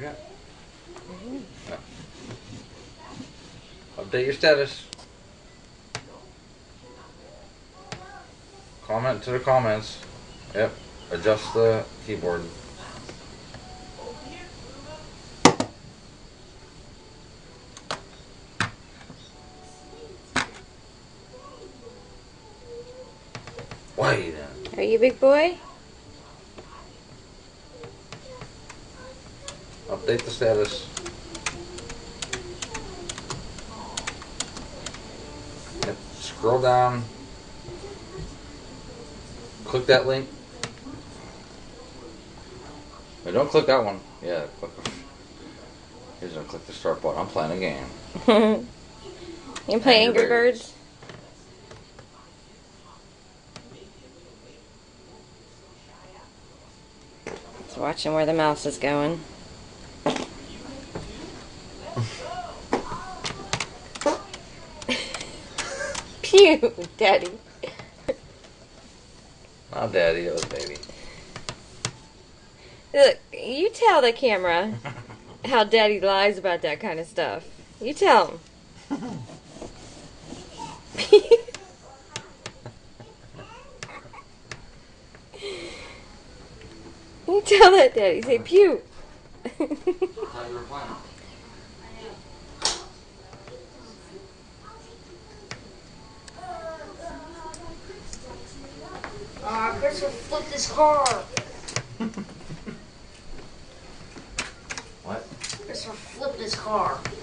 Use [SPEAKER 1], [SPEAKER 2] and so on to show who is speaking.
[SPEAKER 1] Yeah. Mm -hmm. Update your status. Comment to the comments. Yep. Adjust the keyboard. Wait.
[SPEAKER 2] Are you big boy?
[SPEAKER 1] Update the status. Yep. Scroll down. Click that link. Wait, don't click that one. Yeah, click. Here's gonna click the start button. I'm playing a game.
[SPEAKER 2] you can play
[SPEAKER 1] Angry
[SPEAKER 2] Angry Birds? Just watching where the mouse is going. Pew, Daddy.
[SPEAKER 1] Not daddy, it was baby.
[SPEAKER 2] Look, you tell the camera how Daddy lies about that kind of stuff. You tell him. you tell that Daddy. Say pew.
[SPEAKER 3] Uh, Aw, Christopher flipped his car.
[SPEAKER 1] What?
[SPEAKER 3] Chris will flip this car.